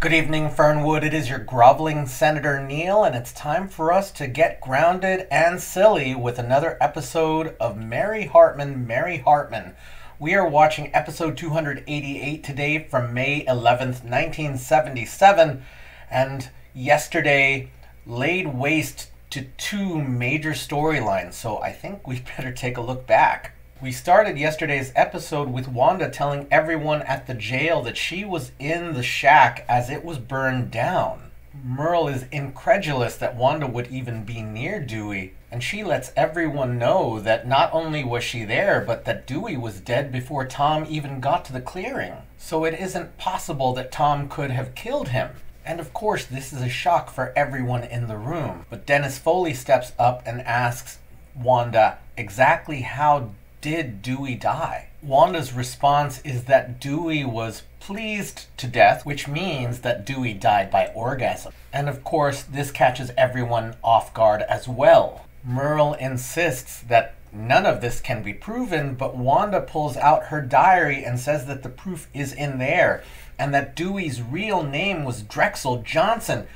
Good evening, Fernwood. It is your groveling Senator Neil, and it's time for us to get grounded and silly with another episode of Mary Hartman, Mary Hartman. We are watching episode 288 today from May 11th, 1977, and yesterday laid waste to two major storylines, so I think we better take a look back. We started yesterday's episode with Wanda telling everyone at the jail that she was in the shack as it was burned down. Merle is incredulous that Wanda would even be near Dewey, and she lets everyone know that not only was she there, but that Dewey was dead before Tom even got to the clearing. So it isn't possible that Tom could have killed him. And of course, this is a shock for everyone in the room. But Dennis Foley steps up and asks Wanda exactly how did Dewey die? Wanda's response is that Dewey was pleased to death, which means that Dewey died by orgasm. And of course, this catches everyone off guard as well. Merle insists that none of this can be proven, but Wanda pulls out her diary and says that the proof is in there and that Dewey's real name was Drexel Johnson.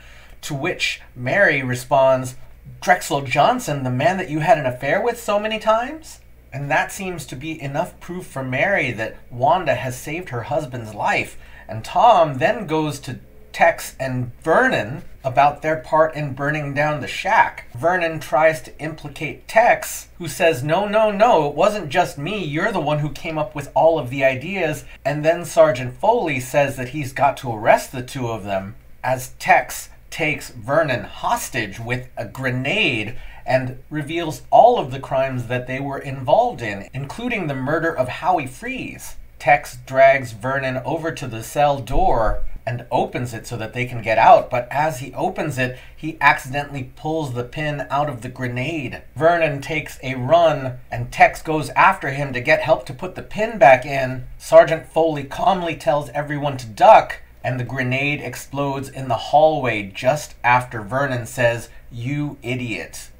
To which Mary responds, Drexel Johnson, the man that you had an affair with so many times? And that seems to be enough proof for Mary that Wanda has saved her husband's life. And Tom then goes to Tex and Vernon about their part in burning down the shack. Vernon tries to implicate Tex, who says, No, no, no, it wasn't just me. You're the one who came up with all of the ideas. And then Sergeant Foley says that he's got to arrest the two of them as Tex takes Vernon hostage with a grenade and reveals all of the crimes that they were involved in, including the murder of Howie Freeze. Tex drags Vernon over to the cell door and opens it so that they can get out, but as he opens it, he accidentally pulls the pin out of the grenade. Vernon takes a run, and Tex goes after him to get help to put the pin back in. Sergeant Foley calmly tells everyone to duck, and the grenade explodes in the hallway just after Vernon says, You idiot.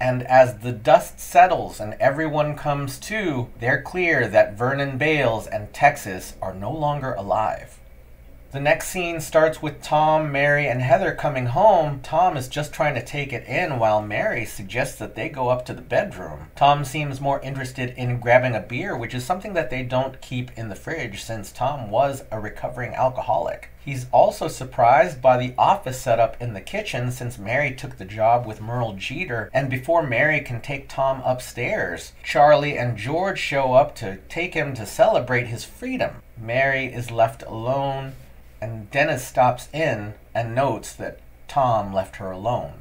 And as the dust settles and everyone comes to, they're clear that Vernon Bales and Texas are no longer alive. The next scene starts with Tom, Mary, and Heather coming home. Tom is just trying to take it in while Mary suggests that they go up to the bedroom. Tom seems more interested in grabbing a beer, which is something that they don't keep in the fridge since Tom was a recovering alcoholic. He's also surprised by the office setup in the kitchen since Mary took the job with Merle Jeter, and before Mary can take Tom upstairs, Charlie and George show up to take him to celebrate his freedom. Mary is left alone and Dennis stops in and notes that Tom left her alone.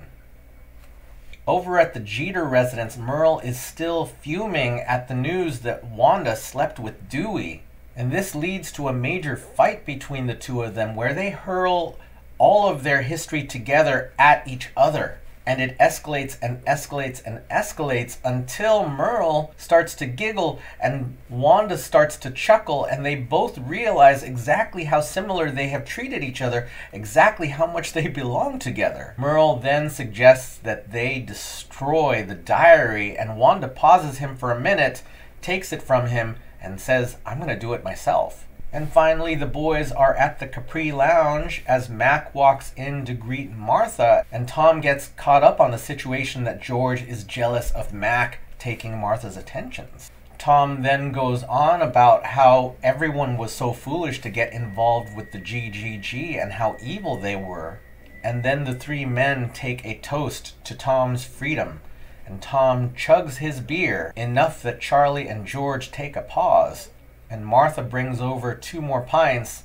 Over at the Jeter residence, Merle is still fuming at the news that Wanda slept with Dewey. And this leads to a major fight between the two of them where they hurl all of their history together at each other and it escalates and escalates and escalates until Merle starts to giggle and Wanda starts to chuckle, and they both realize exactly how similar they have treated each other, exactly how much they belong together. Merle then suggests that they destroy the diary, and Wanda pauses him for a minute, takes it from him, and says, I'm going to do it myself. And finally, the boys are at the Capri Lounge as Mac walks in to greet Martha, and Tom gets caught up on the situation that George is jealous of Mac taking Martha's attentions. Tom then goes on about how everyone was so foolish to get involved with the GGG and how evil they were. And then the three men take a toast to Tom's freedom, and Tom chugs his beer enough that Charlie and George take a pause and Martha brings over two more pints,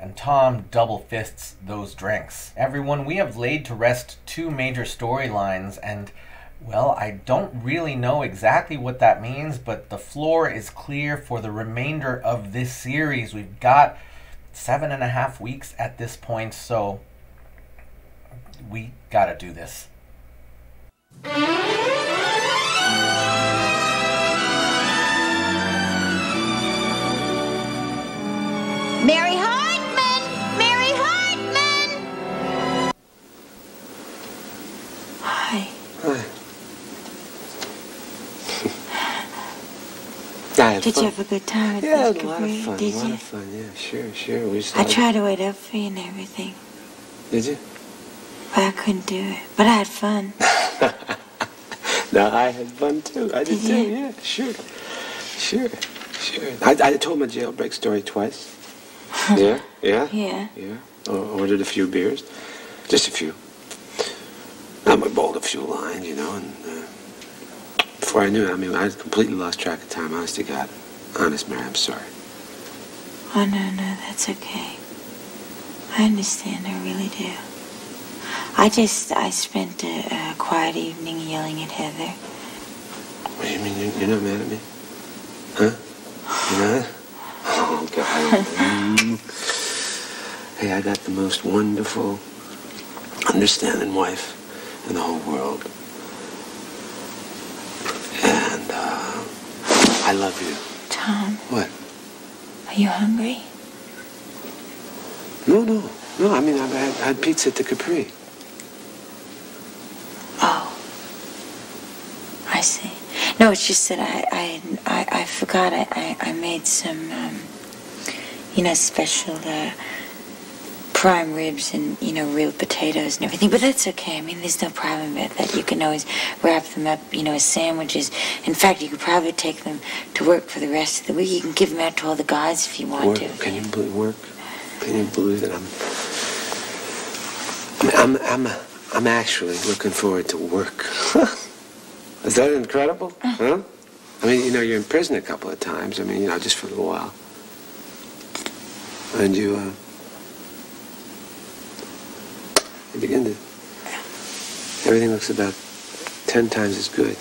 and Tom double fists those drinks. Everyone, we have laid to rest two major storylines, and well, I don't really know exactly what that means, but the floor is clear for the remainder of this series. We've got seven and a half weeks at this point, so we gotta do this. Mary Hartman! Mary Hartman! Hi. I had Did fun. you have a good time at Yeah, the a lot of fun. Did a lot you? of fun. Yeah, sure, sure. We just I tried to wait up for you and everything, Did you? but I couldn't do it. But I had fun. No, I had fun too. I did Did too. you? Yeah, sure, sure, sure. I, I told my jailbreak story twice. yeah, yeah, Yeah. yeah. O- ordered a few beers, just a few. I bowled a few lines, you know, and uh, before I knew it, I mean, I completely lost track of time. Honest to God, honest, Mary, I'm sorry. Oh, no, no, that's okay. I understand, I really do. I just, I spent a, a quiet evening yelling at Heather. What do you mean? You're, you're not mad at me? Huh? You're not? Mm. hey, I got the most wonderful, understanding wife in the whole world. And, uh, I love you. Tom, What? are you hungry? No, no. No, I mean, I had, I had pizza at the Capri. Oh. I see. No, it's just that I, I, I, I forgot I, I, I made some, um, you know, special, uh, prime ribs and, you know, real potatoes and everything. But that's okay. I mean, there's no problem with that. You can always wrap them up, you know, as sandwiches. In fact, you could probably take them to work for the rest of the week. You can give them out to all the guys if you want Work? to. Can you believe work? Can you believe that I'm... I'm, I'm, I'm, I'm actually looking forward to work. Is that incredible? Huh? I mean, you know, you're in prison a couple of times. I mean, you know, just for a little while. And you, uh... You begin to... Everything looks about ten times as good.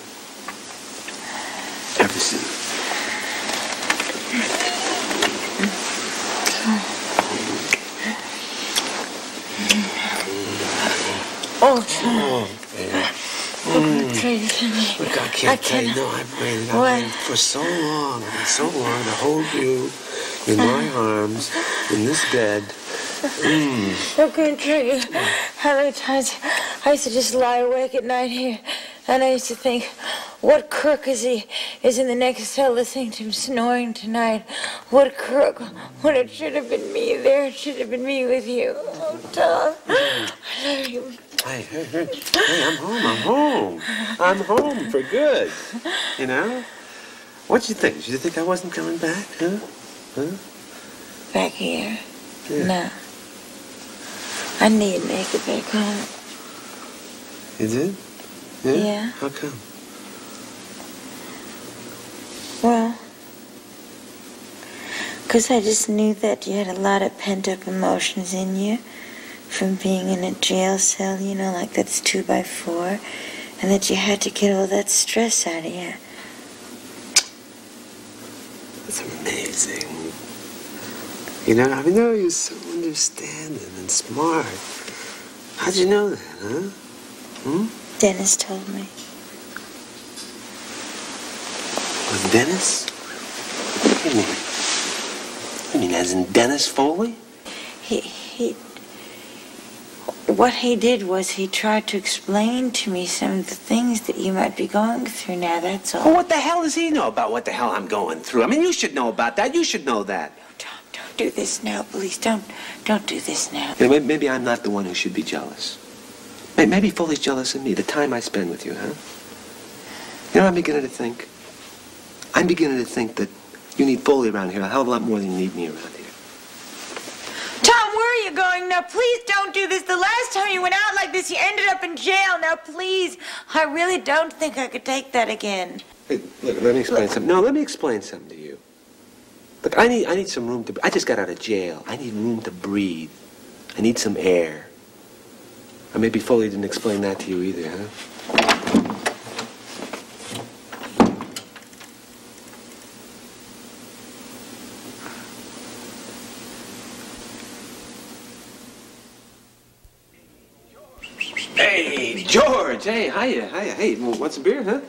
Everything. Oh. Oh, baby. Oh. Look, I I can't tell you. No, I've waited. I've waited for so long. So long to hold you in my arms in this bed. Mm. I couldn't tell you how many times I used to just lie awake at night here, and I used to think, what crook is he is in the next cell listening to him snoring tonight? What crook? When it should have been me there, it should have been me with you. Oh, Tom, I love you. Hey, hey, hey, hey, I'm home. I'm home. I'm home for good. You know? What'd you think? Did you think I wasn't coming back? Huh? Huh? Back here? Yeah. No. I need to make it back home. You did? Yeah. How come? Well, because I just knew that you had a lot of pent up emotions in you from being in a jail cell, you know, like that's two by four, and that you had to get all that stress out of you. That's amazing. You know, I know you're so understanding and smart. How'd you know that, huh? Hmm? Dennis told me. With Dennis? What do you mean? You mean as in Dennis Foley? He, he, what he did was he tried to explain to me some of the things that you might be going through now, that's all. Well, what the hell does he know about what the hell I'm going through? I mean, you should know about that. You should know that. Tom, don't this now, please. Don't, don't do this now. You know, maybe, maybe I'm not the one who should be jealous. Maybe Foley's jealous of me, the time I spend with you, huh? You know, I'm beginning to think. I'm beginning to think that you need Foley around here a hell of a lot more than you need me around here. Tom, where are you going now? Please don't do this. The last time you went out like this, you ended up in jail. Now, please, I really don't think I could take that again. Hey, look, let me explain something. No, let me explain something to you. Look, I need, I need some room to. I just got out of jail. I need room to breathe. I need some air. Or maybe Foley didn't explain that to you either, huh? Hey, George. Hey, hiya, hiya. Hey, what's a beer, huh?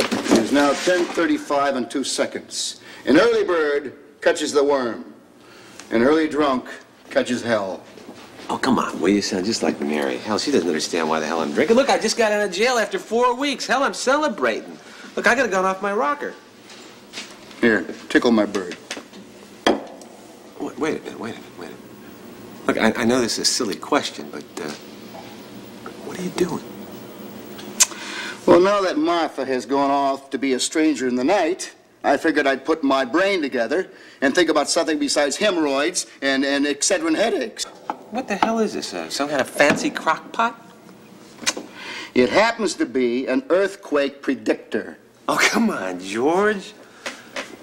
It is now 10:35 and two seconds. An early bird catches the worm. An early drunk catches hell. Oh, come on, will you sound just like Mary? Hell, she doesn't understand why the hell I'm drinking. Look, I just got out of jail after four weeks. Hell, I'm celebrating. Look, I could have gone off my rocker. Here, tickle my bird. Wait, wait a minute, wait a minute, wait a minute. Look, I, I know this is a silly question, but uh, what are you doing? Well, now that Martha has gone off to be a stranger in the night, I figured I'd put my brain together and think about something besides hemorrhoids and, and Excedrin headaches. What the hell is this? Uh, some kind of fancy crock pot? It happens to be an earthquake predictor. Oh, come on, George.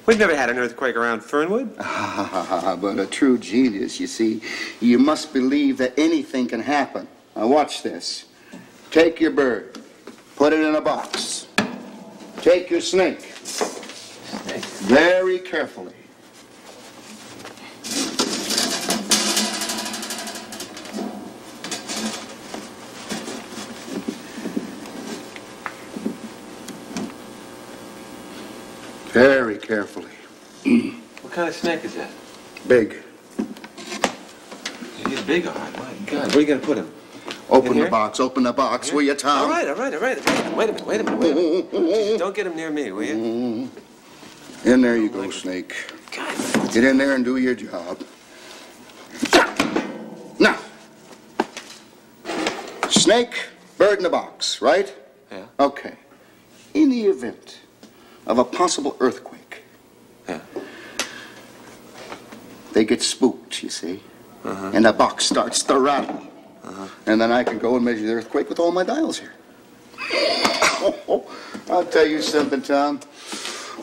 We've never had an earthquake around Fernwood. but a true genius, you see. You must believe that anything can happen. Now, watch this. Take your bird, put it in a box. Take your snake. Very carefully. Very carefully. What kind of snake is that? Big. He's big, all right. My God, where are you going to put him? Open the box, open the box, will you, Tom? All right, all right, all right. Wait a minute, wait a minute, wait a minute. Wait a minute. Don't get him near me, will you? In there you go, Snake. Get in there and do your job. Now, snake, bird in the box, right? Yeah. Okay. In the event of a possible earthquake, Yeah. they get spooked, you see, uh -huh. and the box starts to rattle. Uh -huh. And then I can go and measure the earthquake with all my dials here. oh, I'll tell you something, Tom.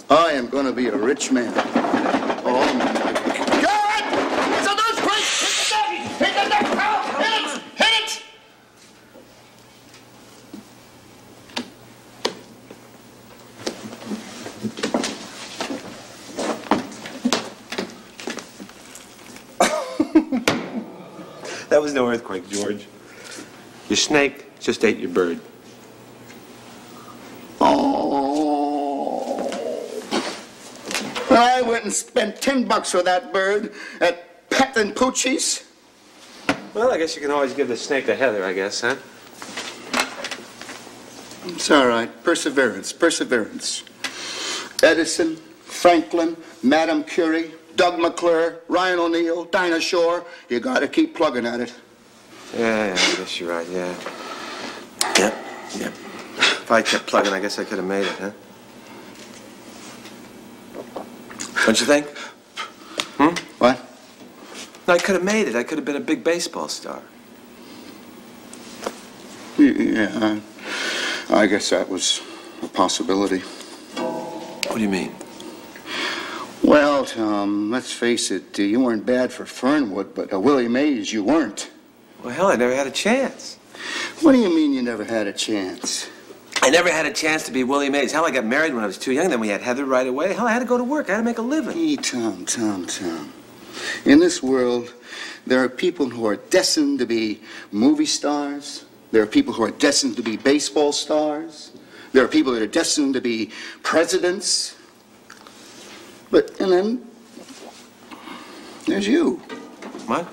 I am going to be a rich man. Oh, my God! It's an earthquake! Hit the deck! Hit the deck, pal! Hit it! Hit it! That was no earthquake, George. Your snake just ate your bird. I went and spent 10 bucks for that bird at Pet and Poochie's. Well, I guess you can always give the snake to Heather, I guess, huh? It's all right. Perseverance, perseverance. Edison, Franklin, Madame Curie, Doug McClure, Ryan O'Neal, Dinah Shore. You gotta keep plugging at it. Yeah, yeah, I guess you're right, yeah. Yep, yep. If I kept plugging, I guess I could have made it, huh? Don't you think? Hmm? What? No, I could have made it. I could have been a big baseball star. Yeah, I, I guess that was a possibility. What do you mean? Well, Tom, let's face it, uh, you weren't bad for Fernwood, but uh, Willie Mays, you weren't. Well, hell, I never had a chance. What do you mean you never had a chance? I never had a chance to be Willie Mays. Hell, I got married when I was too young. Then we had Heather right away. Hell, I had to go to work. I had to make a living. Hey, Tom, Tom, Tom. In this world, there are people who are destined to be movie stars. There are people who are destined to be baseball stars. There are people that are destined to be presidents. But, and then, there's you. What?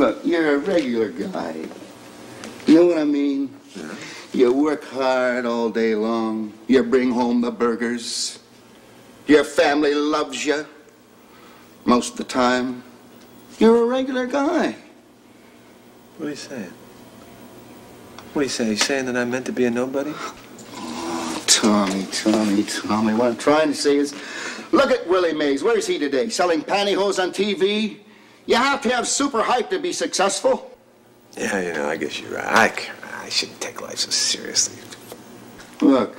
Look, you're a regular guy. You know what I mean? You work hard all day long. You bring home the burgers. Your family loves you most of the time. You're a regular guy. What are you saying? What are you saying? You saying that I'm meant to be a nobody? Oh, Tommy, Tommy, Tommy, what I'm trying to say is, look at Willie Mays. Where's he today? Selling pantyhose on TV? You have to have super hype to be successful. Yeah, you know, I guess you're right. I, I shouldn't take life so seriously. Look,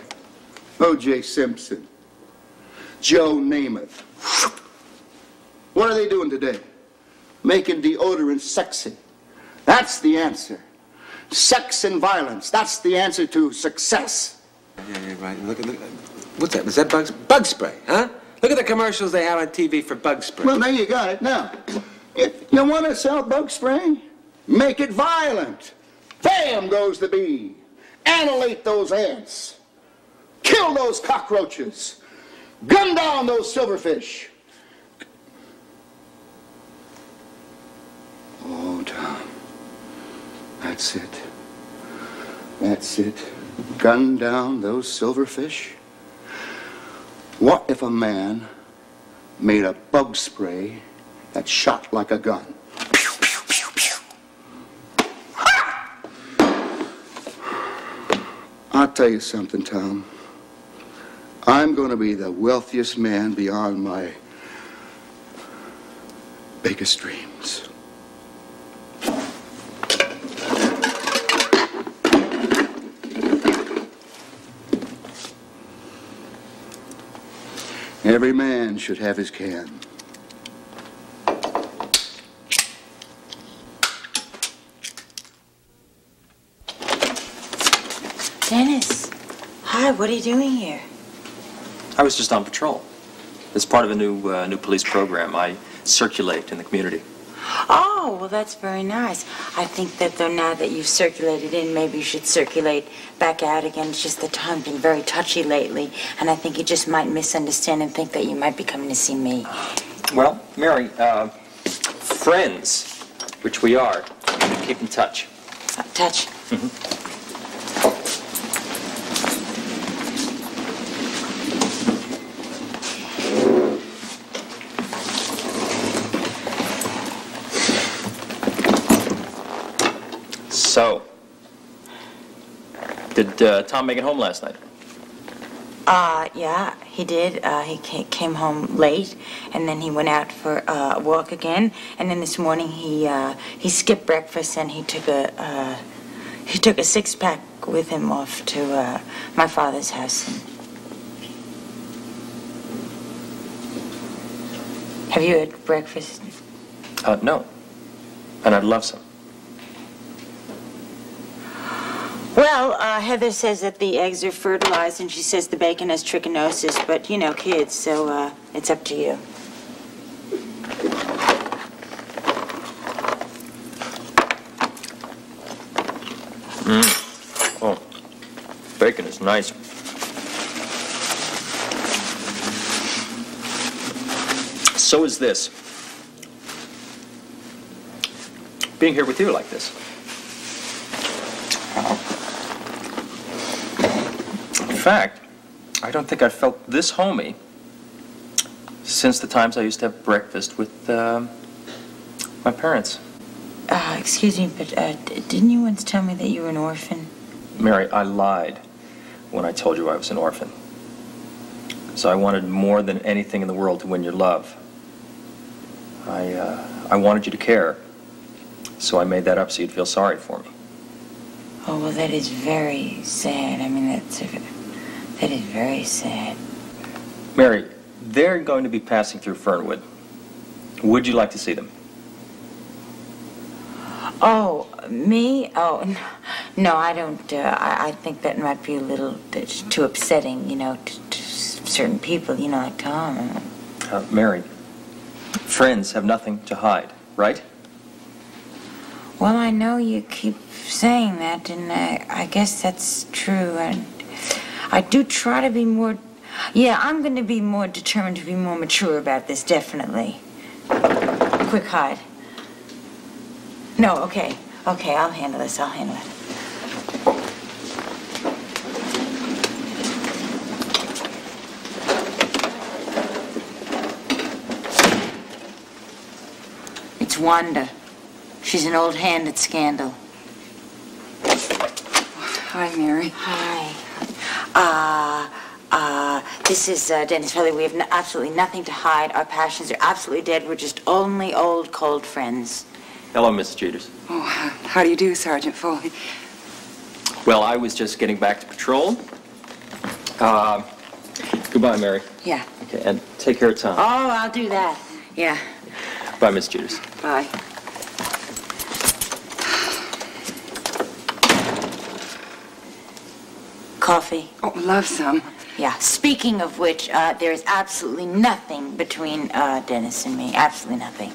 O.J. Simpson, Joe Namath. What are they doing today? Making deodorant sexy. That's the answer. Sex and violence. That's the answer to success. Yeah, you're right. Look at look. What's that? Is that bug bug spray? Huh? Look at the commercials they have on TV for bug spray. Well, there you got it. Now, if you want to sell bug spray? Make it violent. Bam goes the bee. Annihilate those ants. Kill those cockroaches. Gun down those silverfish. Oh, Tom. That's it. That's it. gun down those silverfish? What if a man made a bug spray that shot like a gun? Pew, pew, pew. I'll tell you something, Tom. I'm going to be the wealthiest man beyond my biggest dreams. Every man should have his can. Dennis. What are you doing here? I was just on patrol. It's part of a new uh, new police program, I circulate in the community. Oh, well, that's very nice. I think that though now that you've circulated in, maybe you should circulate back out again. It's just the time's been very touchy lately, and I think you just might misunderstand and think that you might be coming to see me. Well, Mary, uh, friends, which we are, keep in touch. Uh, touch. So, did uh, Tom make it home last night? Uh, yeah, he did. Uh, he came home late, and then he went out for uh, a walk again. And then this morning he uh, he skipped breakfast and he took a uh, he took a six pack with him off to uh, my father's house. Have you had breakfast? Uh, no. And I'd love some. Well, uh, Heather says that the eggs are fertilized, and she says the bacon has trichinosis. But you know, kids, so uh, it's up to you. Oh, bacon is nice. So is this. Being here with you like this. Fact, I don't think I've felt this homey since the times I used to have breakfast with um my parents. Uh, excuse me, but uh, d- didn't you once tell me that you were an orphan? Mary, I lied when I told you I was an orphan. So I wanted more than anything in the world to win your love. I, uh, I wanted you to care. So I made that up so you'd feel sorry for me. Oh, well, that is very sad. I mean, that's a, that is very sad. Mary, they're going to be passing through Fernwood. Would you like to see them? Oh, me? Oh, no, I don't. Uh, I, I think that might be a little bit too upsetting, you know, to, to certain people, you know, like Tom. Uh, Mary, friends have nothing to hide, right? Well, I know you keep saying that, and I, I guess that's true. And I do try to be more. Yeah, I'm going to be more determined to be more mature about this, definitely. Quick hide. No, okay. Okay, I'll handle this. I'll handle it. It's Wanda. She's an old hand at scandal. Hi, Mary. Hi. Uh, uh, this is uh, Dennis Foley. We have n- absolutely nothing to hide. Our passions are absolutely dead. We're just only old, cold friends. Hello, Mrs. Jeters. Oh, how do you do, Sergeant Foley? Well, I was just getting back to patrol. Uh, goodbye, Mary. Yeah. Okay, and take care of Tom. Oh, I'll do that. Yeah. Bye, Miss Jeters. Bye. Coffee. Oh, love some. Yeah. Speaking of which, uh, there is absolutely nothing between uh, Dennis and me. Absolutely nothing.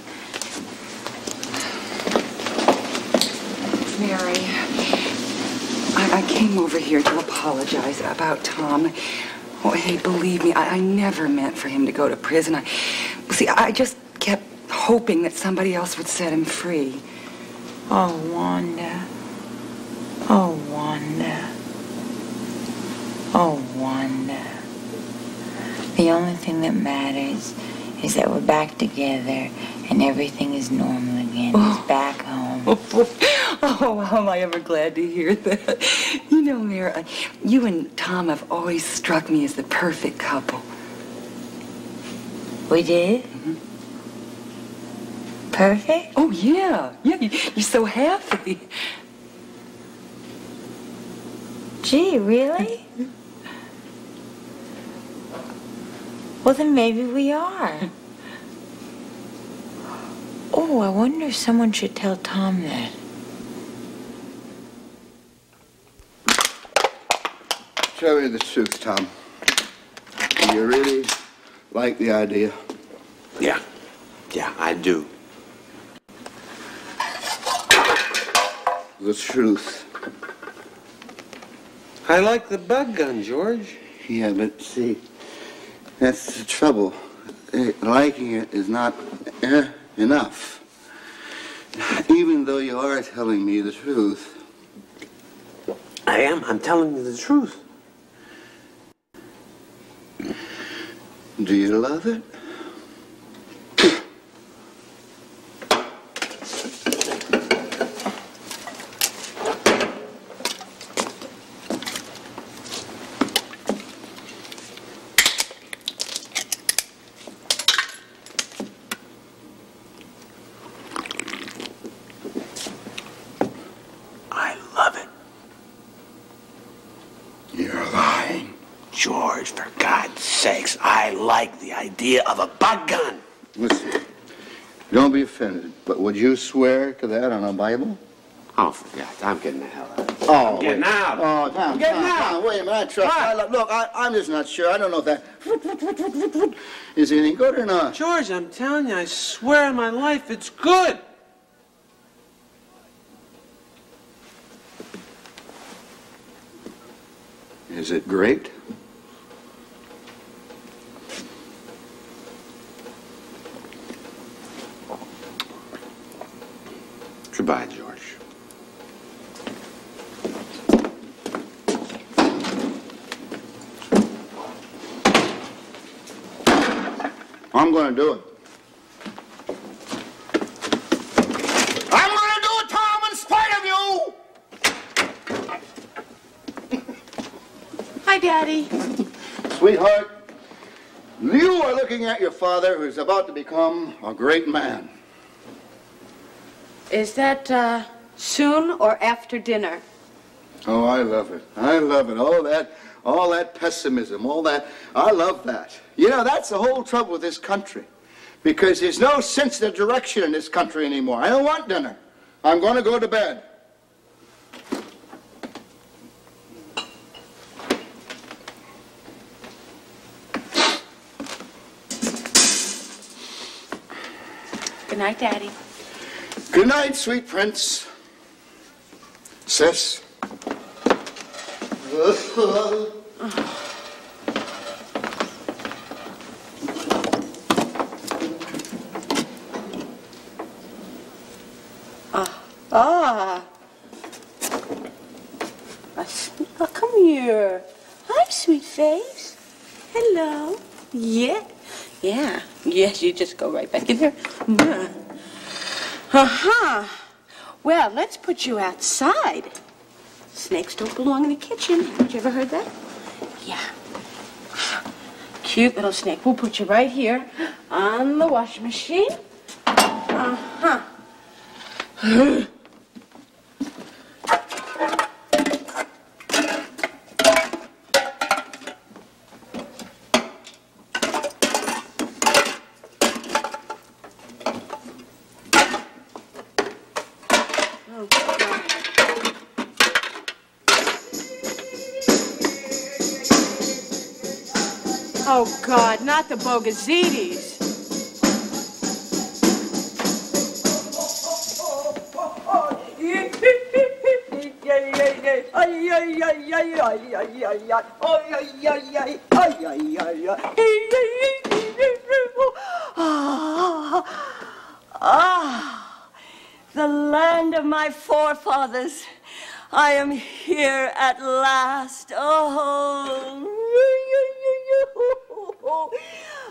Mary, I, I came over here to apologize about Tom. Oh, hey, believe me, I, I never meant for him to go to prison. I, see, I just kept hoping that somebody else would set him free. Oh, Wanda. Oh, Wanda. Oh, Wanda. The only thing that matters is that we're back together and everything is normal again. It's oh. back home. Oh, how am I ever glad to hear that. You know, Mary, you and Tom have always struck me as the perfect couple. We did? Mm-hmm. Perfect? Oh, yeah. Yeah, you're so happy. Gee, really? Mm-hmm. Well, then maybe we are. Oh, I wonder if someone should tell Tom that. Tell me the truth, Tom. Do you really like the idea? Yeah. Yeah, I do. The truth. I like the bug gun, George. Yeah, but see, that's the trouble. Eh, Liking it is not eh, enough. Even though you are telling me the truth. I am. I'm telling you the truth. Do you love it? I love it. You're lying. George, for God's sakes, I like the idea of a bug gun. Listen, don't be offended, but would you swear to that on a Bible? Oh, God, I'm getting the hell out of here. Oh, getting wait. out. Oh, Tom, getting Tom, out. Tom, wait a minute. I trust. I look, I, I'm just not sure. I don't know if that is any good or not. George, I'm telling you, I swear on my life, it's good. Is it great? Goodbye, George. I'm going to do it. I'm going to do it, Tom, in spite of you! Hi, Daddy. Sweetheart, you are looking at your father who's about to become a great man. Is that uh, soon or after dinner? Oh, I love it. I love it. All that, all that pessimism, all that. I love that. You know, that's the whole trouble with this country. Because there's no sense of direction in this country anymore. I don't want dinner. I'm going to go to bed. Good night, Daddy. Good night, sweet prince. Sis. Ah. Ah. oh, come here. Hi, sweet face. Hello. Yeah. Yeah. Yes, you just go right back in there. Yeah. Uh-huh. Well, let's put you outside. Snakes don't belong in the kitchen. Haven't you ever heard that? Yeah. Cute little snake. We'll put you right here on the washing machine. Uh-huh. the Bogazides. Ah, the land of my forefathers. I am here at last. Oh,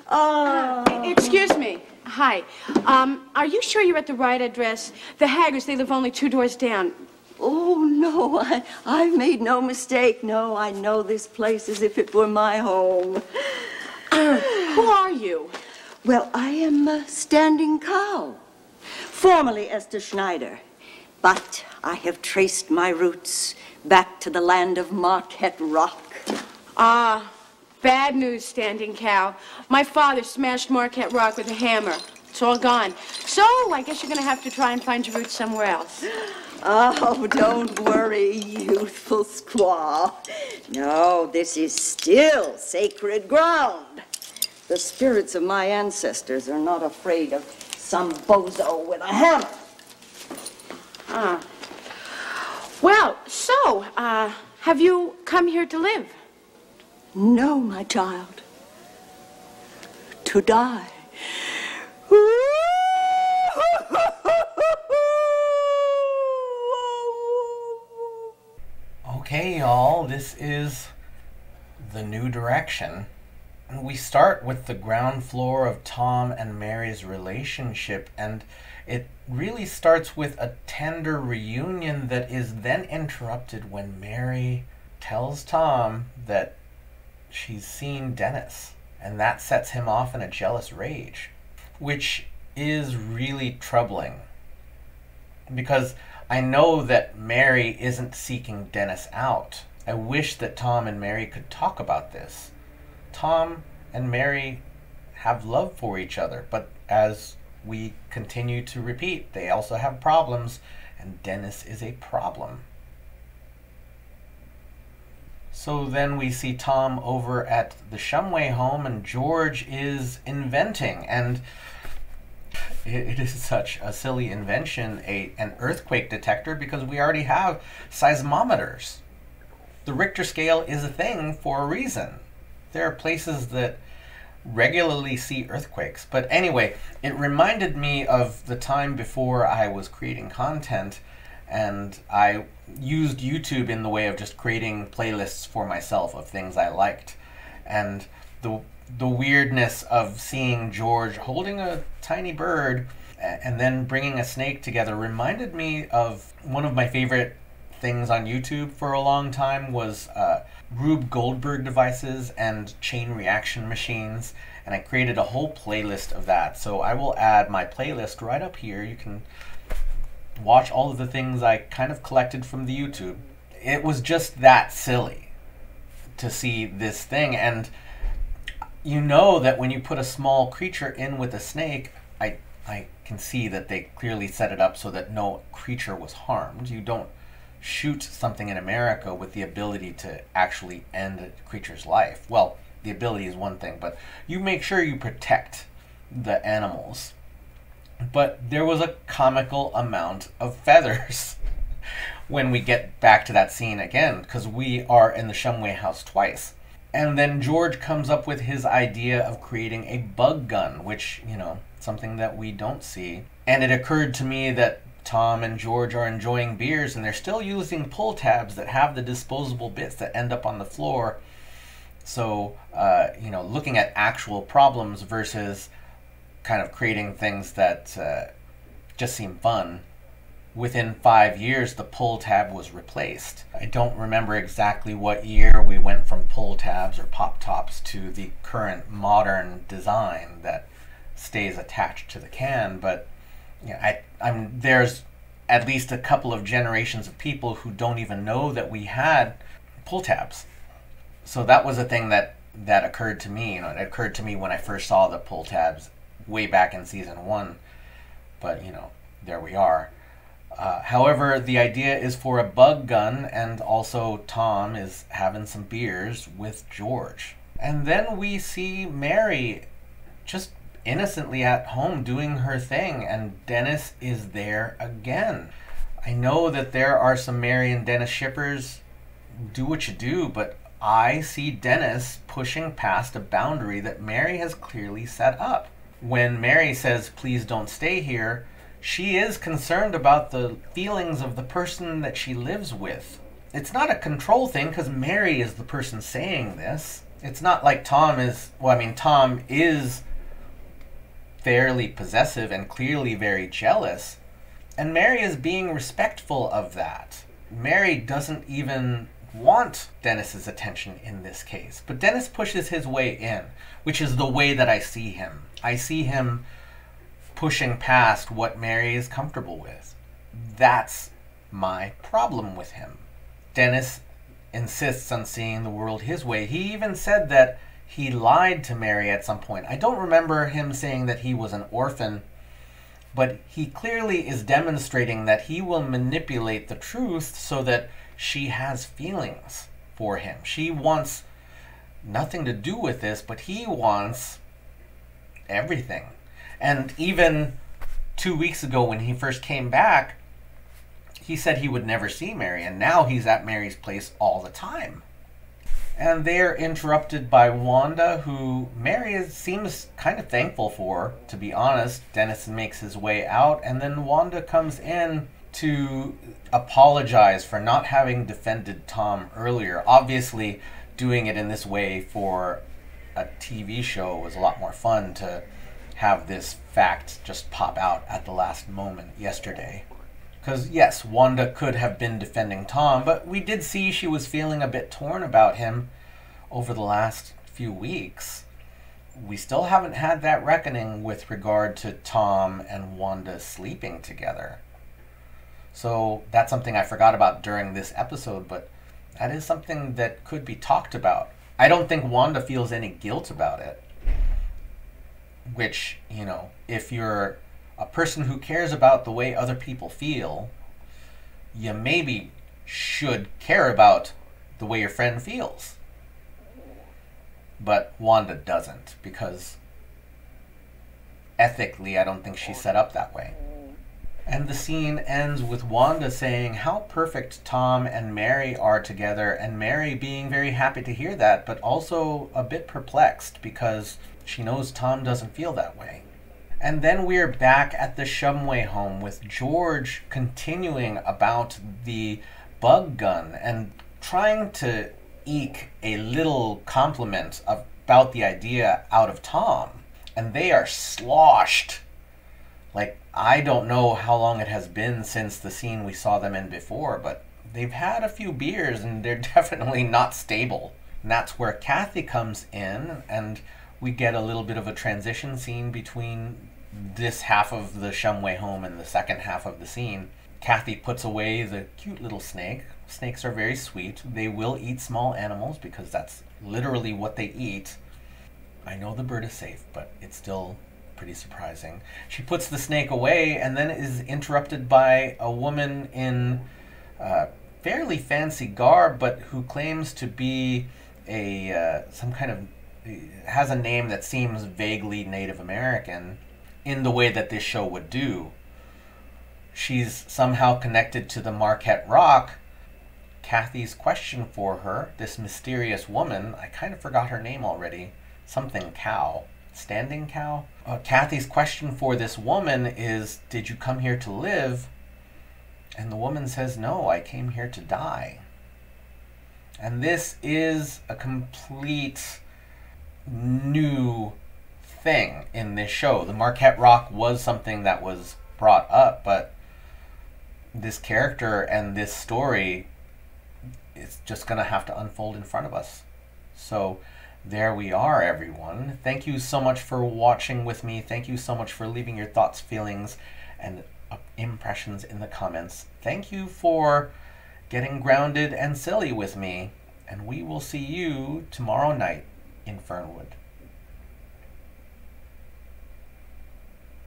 Uh, excuse me. Hi. Um, are you sure you're at the right address? The Haggers, they live only two doors down. Oh, no, I, I've made no mistake. No, I know this place as if it were my home. Who are you? Well, I am a standing cow, formerly Esther Schneider. But I have traced my roots back to the land of Marquette Rock. Ah, bad news, Standing Cow. My father smashed Marquette Rock with a hammer. It's all gone. So I guess you're going to have to try and find your roots somewhere else. Oh, don't worry, youthful squaw. No, this is still sacred ground. The spirits of my ancestors are not afraid of some bozo with a hammer. Ah. Well, so, uh, have you come here to live? No, my child. To die. Okay, y'all, this is the new direction. We start with the ground floor of Tom and Mary's relationship, and it really starts with a tender reunion that is then interrupted when Mary tells Tom that she's seen Dennis, and that sets him off in a jealous rage, which is really troubling because I know that Mary isn't seeking Dennis out. I wish that Tom and Mary could talk about this. Tom and Mary have love for each other, but as we continue to repeat, they also have problems, and Dennis is a problem. So then we see Tom over at the Shumway home, and George is inventing, and it, is such a silly invention, a an earthquake detector, because we already have seismometers. The Richter scale is a thing for a reason. There are places that regularly see earthquakes. But anyway, it reminded me of the time before I was creating content and I used YouTube in the way of just creating playlists for myself of things I liked. And the the weirdness of seeing George holding a tiny bird and then bringing a snake together reminded me of one of my favorite things on YouTube for a long time was uh, Rube Goldberg devices and chain reaction machines, and I created a whole playlist of that. So I will add my playlist right up here. You can watch all of the things I kind of collected from the YouTube. It was just that silly to see this thing, and you know that when you put a small creature in with a snake, I I can see that they clearly set it up so that no creature was harmed. You don't shoot something in America with the ability to actually end a creature's life. Well, the ability is one thing, but you make sure you protect the animals. But there was a comical amount of feathers when we get back to that scene again, because we are in the Shumway house twice. And then George comes up with his idea of creating a bug gun, which, you know, something that we don't see. And it occurred to me that Tom and George are enjoying beers and they're still using pull tabs that have the disposable bits that end up on the floor. So, uh, you know, looking at actual problems versus kind of creating things that uh, just seem fun. Within five years, the pull tab was replaced. I don't remember exactly what year we went from pull tabs or pop tops to the current modern design that stays attached to the can, but you know, I, I'm there's at least a couple of generations of people who don't even know that we had pull tabs. So that was a thing that that occurred to me. You know, it occurred to me when I first saw the pull tabs way back in season one. But you know, there we are. Uh, however, the idea is for a bug gun, and also Tom is having some beers with George. And then we see Mary just innocently at home doing her thing, and Dennis is there again. I know that there are some Mary and Dennis shippers. Do what you do, but I see Dennis pushing past a boundary that Mary has clearly set up. When Mary says, please don't stay here, she is concerned about the feelings of the person that she lives with. It's not a control thing because Mary is the person saying this. It's not like Tom is, well, I mean, Tom is fairly possessive and clearly very jealous. And Mary is being respectful of that. Mary doesn't even want Dennis's attention in this case. But Dennis pushes his way in, which is the way that I see him. I see him pushing past what Mary is comfortable with. That's my problem with him. Dennis insists on seeing the world his way. He even said that he lied to Mary at some point. I don't remember him saying that he was an orphan, but he clearly is demonstrating that he will manipulate the truth so that she has feelings for him. She wants nothing to do with this, but he wants everything. And even two weeks ago, when he first came back, he said he would never see Mary, and now he's at Mary's place all the time. And they're interrupted by Wanda, who Mary is, seems kind of thankful for, to be honest. Dennis makes his way out, and then Wanda comes in to apologize for not having defended Tom earlier. Obviously, doing it in this way for a TV show was a lot more fun to have this fact just pop out at the last moment yesterday. Because, yes, Wanda could have been defending Tom, but we did see she was feeling a bit torn about him over the last few weeks. We still haven't had that reckoning with regard to Tom and Wanda sleeping together. So that's something I forgot about during this episode, but that is something that could be talked about. I don't think Wanda feels any guilt about it. Which, you know, if you're a person who cares about the way other people feel, you maybe should care about the way your friend feels. But Wanda doesn't because ethically, I don't think she's set up that way. And the scene ends with Wanda saying how perfect Tom and Mary are together, and Mary being very happy to hear that, but also a bit perplexed because she knows Tom doesn't feel that way. And then we're back at the Shumway home with George continuing about the bug gun and trying to eke a little compliment about the idea out of Tom. And they are sloshed. Like, I don't know how long it has been since the scene we saw them in before, but they've had a few beers and they're definitely not stable. And that's where Cathy comes in, and we get a little bit of a transition scene between this half of the Shumway home and the second half of the scene. Cathy puts away the cute little snake. Snakes are very sweet. They will eat small animals because that's literally what they eat. I know the bird is safe, but it's still pretty surprising. She puts the snake away and then is interrupted by a woman in uh, fairly fancy garb, but who claims to be a uh, some kind of has a name that seems vaguely Native American in the way that this show would do. She's somehow connected to the Marquette Rock. Cathy's question for her, this mysterious woman, I kind of forgot her name already, something cow, standing cow. Uh, Cathy's question for this woman is, Did you come here to live? And the woman says, No, I came here to die. And this is a complete new thing in this show. The Marquette Rock was something that was brought up, but this character and this story is just going to have to unfold in front of us. So there we are, everyone. Thank you so much for watching with me. Thank you so much for leaving your thoughts, feelings, and uh, impressions in the comments. Thank you for getting grounded and silly with me. And we will see you tomorrow night in Fernwood.